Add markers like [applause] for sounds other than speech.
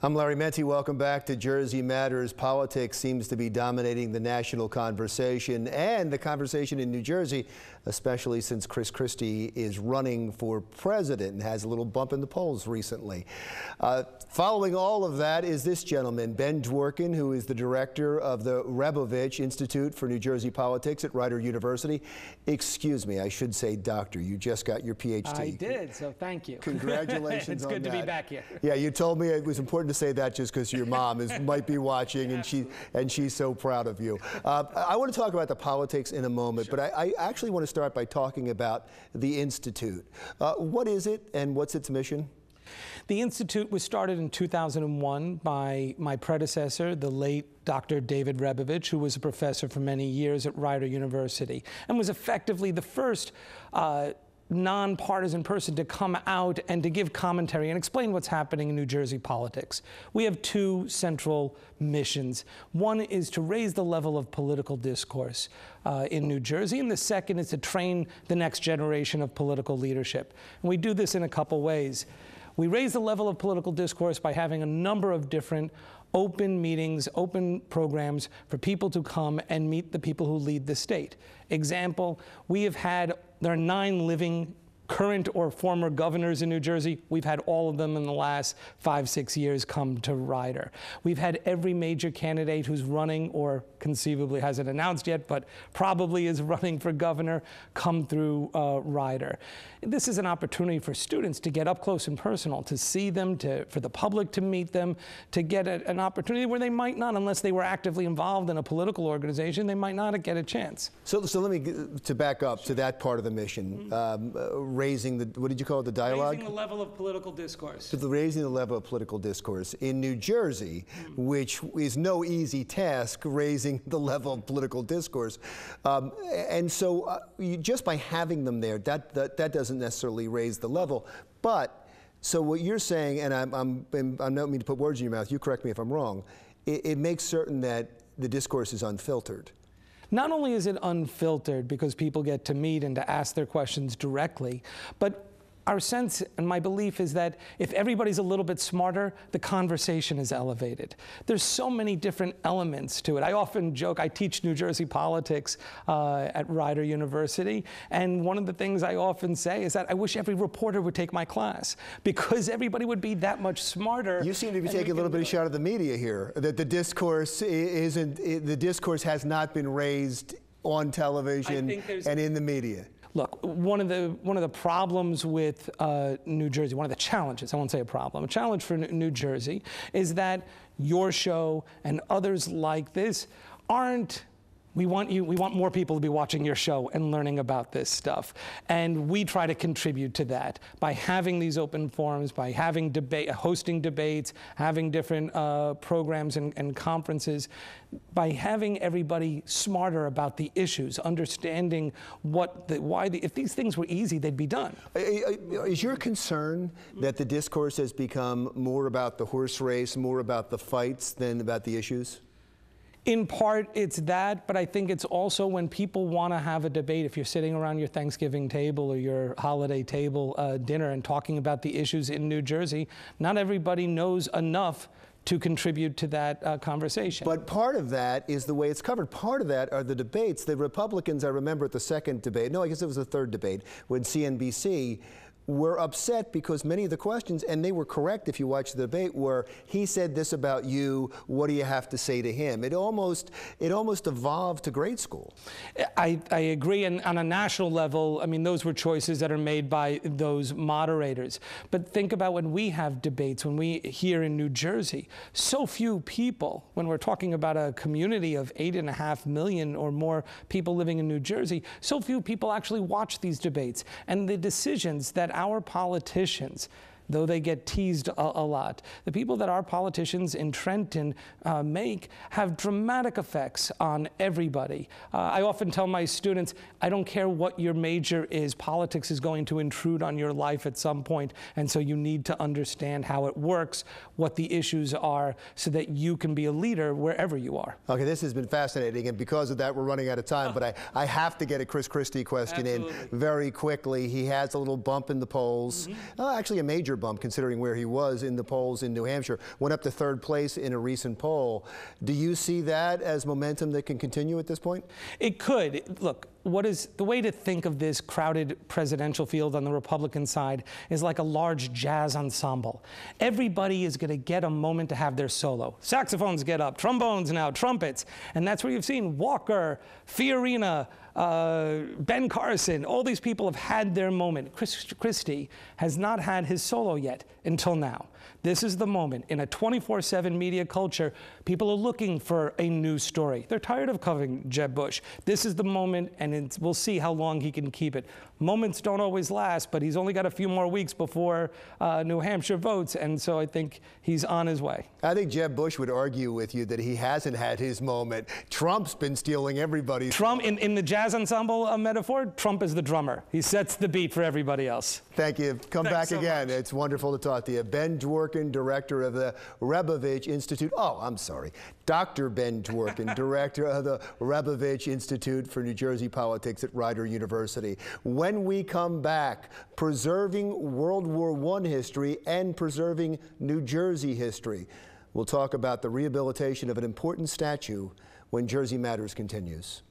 I'm Larry Mendte. Welcome back to Jersey Matters. Politics seems to be dominating the national conversation and the conversation in New Jersey, especially since Chris Christie is running for president and has a little bump in the polls recently. Uh, following all of that is this gentleman, Ben Dworkin, who is the director of the Rebovich Institute for New Jersey Politics at Rider University. Excuse me, I should say doctor. You just got your PhD. I did, so thank you. Congratulations [laughs] it's good to be back here. Yeah, you told me it was important to say that just because your mom is might be watching and she and she's so proud of you. Uh, I want to talk about the politics in a moment, sure. but I, I, actually want to start by talking about the institute. Uh, what is it, and what's its mission? The Institute was started in 2001 by my predecessor, the late Dr. David Rebovich, who was a professor for many years at Rider University, and was effectively the first uh, nonpartisan person to come out and to give commentary and explain what's happening in New Jersey politics. We have two central missions. One is to raise the level of political discourse uh, in New Jersey, and the second is to train the next generation of political leadership. And we do this in a couple ways. We raise the level of political discourse by having a number of different open meetings, open programs for people to come and meet the people who lead the state. Example, we have had, there are nine living current or former governors in New Jersey. We've had all of them in the last five, six years come to Rider. We've had every major candidate who's running or conceivably hasn't announced yet, but probably is [laughs] running for governor come through uh, Rider. This is an opportunity for students to get up close and personal, to see them, to, for the public to meet them, to get a, an opportunity where they might not, unless they were actively involved in a political organization, they might not get a chance. So, so let me, to back up to that part of the mission, mm -hmm. um, uh, raising the, what did you call it, the dialogue? Raising the level of political discourse. The, raising the level of political discourse. In New Jersey, mm. which is no easy task, raising the level of political discourse. Um, and so uh, you, just by having them there, that, that, that doesn't necessarily raise the level. But, so what you're saying, and I'm, I'm, I don't mean to put words in your mouth, you correct me if I'm wrong, it, it makes certain that the discourse is unfiltered. Not only is it unfiltered because people get to meet and to ask their questions directly, but our sense and my belief is that if everybody's a little bit smarter, the conversation is elevated. There's so many different elements to it. I often joke, I teach New Jersey politics uh, at Rider University, and one of the things I often say is that I wish every reporter would take my class because everybody would be that much smarter. You seem to be taking a little bit of shot at the media here, that the discourse isn't, the discourse has not been raised on television and in the media. Look, one of the one of the problems with uh, New Jersey, one of the challenges, I won't say a problem, a challenge for New Jersey is that your show and others like this aren't we want you we want more people to be watching your show and learning about this stuff. And we try to contribute to that by having these open forums by having debate hosting debates having different uh, programs and, and conferences by having everybody smarter about the issues understanding what the, why the, if these things were easy they'd be done. Is your concern that the discourse has become more about the horse race more about the fights than about the issues in part, it's that, but I think it's also when people want to have a debate. If you're sitting around your Thanksgiving table or your holiday table uh, dinner and talking about the issues in New Jersey, not everybody knows enough to contribute to that uh, conversation. But part of that is the way it's covered. Part of that are the debates. The Republicans, I remember at the second debate, no, I guess it was the third debate, when CNBC were upset because many of the questions, and they were correct if you watch the debate, were he said this about you, what do you have to say to him? It almost, it almost evolved to grade school. I, I agree, and on a national level, I mean, those were choices that are made by those moderators. But think about when we have debates, when we here in New Jersey, so few people, when we're talking about a community of eight and a half million or more people living in New Jersey, so few people actually watch these debates. And the decisions that our politicians though they get teased a, a, lot. The people that our politicians in Trenton uh, make have dramatic effects on everybody. Uh, I often tell my students, I don't care what your major is, politics is going to intrude on your life at some point, and so you need to understand how it works, what the issues are, so that you can be a leader wherever you are. Okay, this has been fascinating, and because of that, we're running out of time, but I, I have to get a Chris Christie question Absolutely. in very quickly. He has a little bump in the polls, mm -hmm. uh, actually a major bump considering where he was in the polls in New Hampshire. Went up to third place in a recent poll. Do you see that as momentum that can continue at this point? It could. Look, what is the way to think of this crowded presidential field on the Republican side is like a large jazz ensemble. Everybody is going to get a moment to have their solo. Saxophones get up, trombones now, trumpets, and that's where you've seen Walker, Fiorina, uh, Ben Carson, all these people have had their moment. Chris Christie has not had his solo yet until now. This is the moment. In a 24 7 media culture, people are looking for a new story. They're tired of covering Jeb Bush. This is the moment, and we'll see how long he can keep it. Moments don't always last, but he's only got a few more weeks before uh, New Hampshire votes, and so I think he's on his way. I think Jeb Bush would argue with you that he hasn't had his moment. Trump's been stealing everybody's. Trump, in, in the jazz ensemble uh, metaphor, Trump is the drummer. He sets the beat for everybody else. Thank you. Come Thanks back so again. much. It's wonderful to talk to you. Ben Dworkin, director of the Rebovich Institute. Oh, I'm sorry. Dr. Ben Dworkin, [laughs] director of the Rebovich Institute for New Jersey Politics at Rider University. When we come back, preserving World War I history and preserving New Jersey history. We'll talk about the rehabilitation of an important statue when Jersey Matters continues.